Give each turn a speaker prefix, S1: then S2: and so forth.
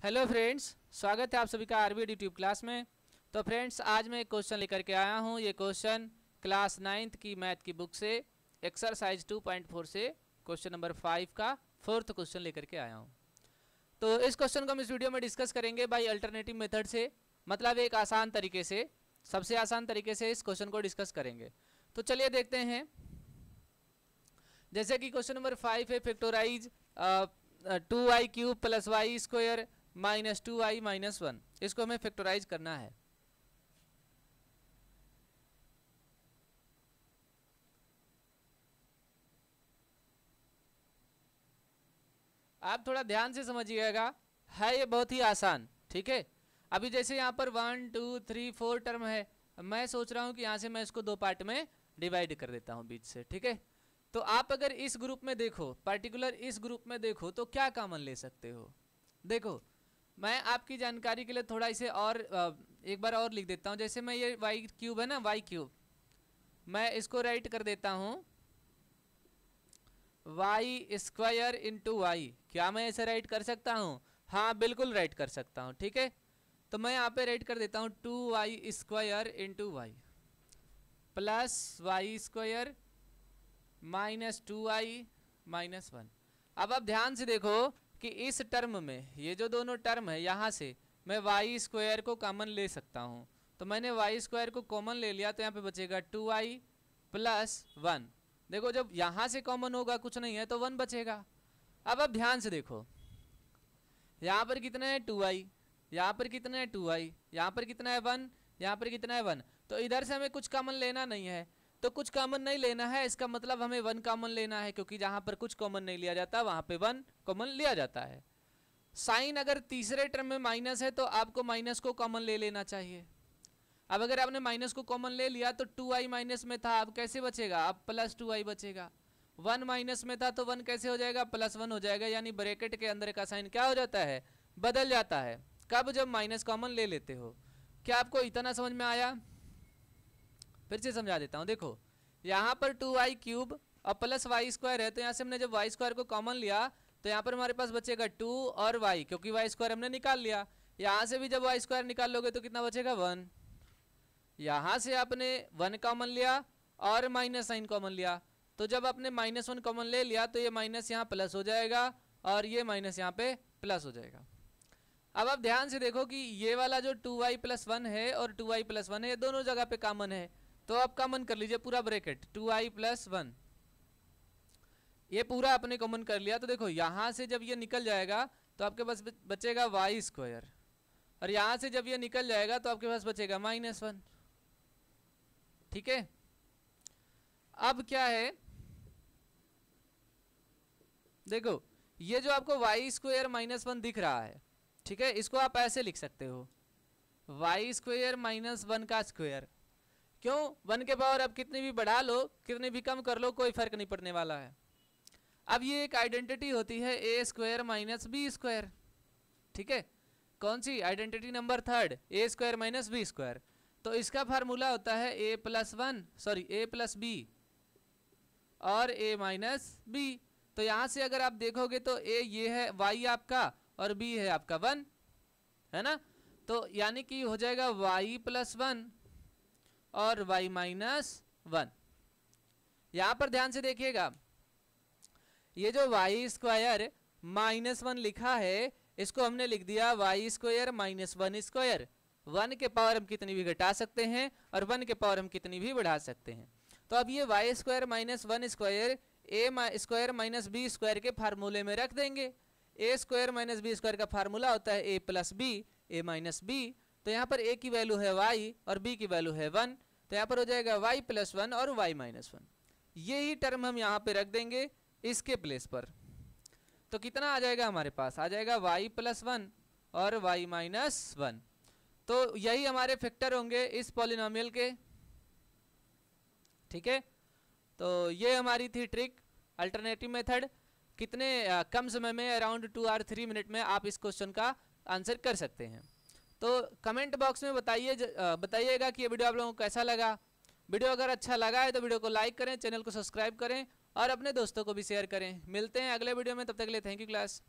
S1: Hello friends स्वागत है आप सभी का आरबी यूट्यूब क्लास में। तो फ्रेंड्स आज मैं एक क्वेश्चन लेकर के आया हूँ। ये क्वेश्चन क्लास नाइन्थ की मैथ की बुक से एक्सरसाइज 2.4 से क्वेश्चन नंबर फाइव का फोर्थ क्वेश्चन लेकर के आया हूँ। तो इस क्वेश्चन को हम इस वीडियो में डिस्कस करेंगे बाई अल्टरनेटिव मेथड से मतलब एक आसान तरीके से, सबसे आसान तरीके से इस क्वेश्चन को डिस्कस करेंगे। तो चलिए देखते हैं। जैसे कि क्वेश्चन नंबर फाइव है factorise two I cube plus Y square minus two I minus one. इसको हमें फैक्टोराइज करना है। आप थोड़ा ध्यान से समझिएगा। है ये बहुत ही आसान, ठीक है? अभी जैसे यहाँ पर one, two, three, four term है, मैं सोच रहा हूँ कि यहाँ से मैं इसको दो पार्ट में डिवाइड कर देता हूँ बीच से, ठीक है? तो आप अगर इस ग्रुप में देखो, पर्टिकुलर इस ग्रुप में देखो तो क्या कॉमन ले सकते हो? देखो मैं आपकी जानकारी के लिए थोड़ा इसे और एक बार और लिख देता हूँ। जैसे मैं ये वाई क्यूब है ना वाई क्यूब मैं इसको राइट कर देता हूँ। वाई स्क्वायर इंटू वाई क्या मैं ऐसे राइट कर सकता हूँ? हाँ बिल्कुल राइट कर सकता हूँ, ठीक है? तो मैं यहाँ पे राइट कर देता हूँ two Y square into Y plus Y square minus two Y minus one अब आप ध्यान से देखो कि इस टर्म में, ये जो दोनों टर्म है यहाँ से, मैं वाई स्क्वायर को कॉमन ले सकता हूँ। तो मैंने वाई स्क्वायर को कॉमन ले लिया तो यहाँ पे बचेगा टू आई प्लस वन देखो, जब यहाँ से कॉमन होगा, कुछ नहीं है तो वन बचेगा। अब आप ध्यान से देखो। यहाँ पर कितना है टू आई यहाँ पर कितना है टू आई यहाँ पर कितना है वन यहाँ पर कितना है वन तो इधर से हमें कुछ कॉमन लेना नहीं है। तो कुछ कॉमन नहीं लेना है, इसका मतलब हमें वन कॉमन लेना है, क्योंकि जहाँ पर कुछ कॉमन नहीं लिया जाता, वहाँ पे वन कॉमन लिया जाता है। साइन अगर तीसरे टर्म में माइनस है तो आपको माइनस को कॉमन ले लेना चाहिए। अब अगर आपने माइनस को कॉमन ले लिया तो टू आई माइनस में था, अब कैसे बचेगा? अब प्लस टू आई बचेगा। वन माइनस में था तो वन कैसे हो जाएगा? प्लस वन हो जाएगा, यानी ब्रैकेट के अंदर का साइन क्या हो जाता है? बदल जाता है। कब जब माइनस कॉमन ले लेते हो? क्या आपको इतना समझ में आया? फिर से समझा देता हूँ। देखो, यहाँ पर टू वाई क्यूब और प्लस वाई स्क्वायर है तो यहाँ से हमने जब वाई स्क्वायर को कॉमन लिया तो यहाँ पर हमारे पास बचेगा टू और वाई क्योंकि वाई स्क्वायर हमने निकाल लिया। यहाँ से भी जब वाई स्क्वायर निकाल लोगे तो कितना बचेगा? वन यहाँ से आपने वन कॉमन लिया और माइनस साइन कॉमन लिया। तो जब आपने माइनस वन कॉमन ले लिया तो ये माइनस यहाँ प्लस हो जाएगा और ये माइनस यहाँ पे प्लस हो जाएगा। अब आप ध्यान से देखो कि ये वाला जो टू वाई प्लस वन है और टू वाई प्लस वन है, ये दोनों जगह पे कॉमन है। तो आप कॉमन कर लीजिए पूरा bracket, two I plus one. ये पूरा आपने कॉमन कर लिया तो देखो, यहाँ से जब ये निकल जाएगा तो आपके पास बचेगा वाई स्क्वायर और यहाँ से जब ये निकल जाएगा तो आपके पास बचेगा माइनस वन ठीक है? अब क्या है? देखो, ये जो आपको वाई स्क्वायर माइनस वन दिख रहा है, ठीक है? इसको आप ऐसे लिख सकते हो। वाई स्क्वायर माइनस वन का स्क्वायर क्यों? वन के पावर आप कितनी भी बढ़ा लो, कितनी भी कम कर लो, कोई फ़र्क नहीं पड़ने वाला है। अब ये एक आइडेंटिटी होती है A square minus B square ठीक है? कौन सी? Identity number third A square minus B square तो इसका फार्मूला होता है A plus one sorry A plus B और ए माइनस बी तो यहाँ से अगर आप देखोगे तो ए ये है वाई आपका और बी है आपका वन है ना? तो यानी कि हो जाएगा वाई प्लस वन और y माइनस वन यहाँ पर ध्यान से देखिएगा। ये जो वाई स्क्वायर माइनस वन लिखा है, इसको हमने लिख दिया Y square minus one square one के पावर हम कितनी भी घटा सकते हैं और वन के पावर हम कितनी भी बढ़ा सकते हैं। तो अब ये Y square minus one square A square minus B square के फार्मूले में रख देंगे। A square minus B square का फार्मूला होता है A plus B A minus B तो यहाँ पर ए की वैल्यू है वाई और बी की वैल्यू है वन तो यहाँ पर हो जाएगा वाई प्लस वन और वाई माइनस वन ये ही टर्म हम यहाँ पे रख देंगे इसके प्लेस पर. तो कितना आ जाएगा हमारे पास? आ जाएगा वाई प्लस वन और वाई माइनस वन तो यही हमारे फैक्टर होंगे इस पॉलिनोमियल के. ठीक है? तो ये हमारी थी ट्रिक अल्टरनेटिव मेथड कितने आ, कम समय में around two or three minute में आप इस क्वेश्चन का आंसर कर सकते हैं. तो कमेंट बॉक्स में बताइए बताइएगा कि ये वीडियो आप लोगों को कैसा लगा। वीडियो अगर अच्छा लगा है तो वीडियो को लाइक करें, चैनल को सब्सक्राइब करें और अपने दोस्तों को भी शेयर करें। मिलते हैं अगले वीडियो में, तब तक के लिए थैंक यू क्लास